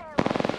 Sarah.